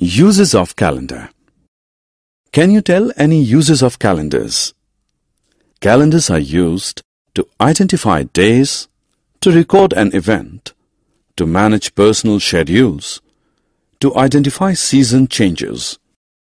Uses of calendar. Can you tell any uses of calendars? Calendars are used to identify days, to record an event, to manage personal schedules, to identify season changes.